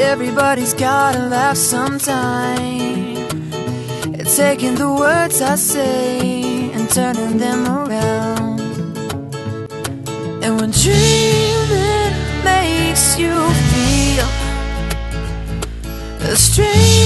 everybody's gotta laugh sometime. Taking the words I say and turning them around. And when dreaming makes you feel a strange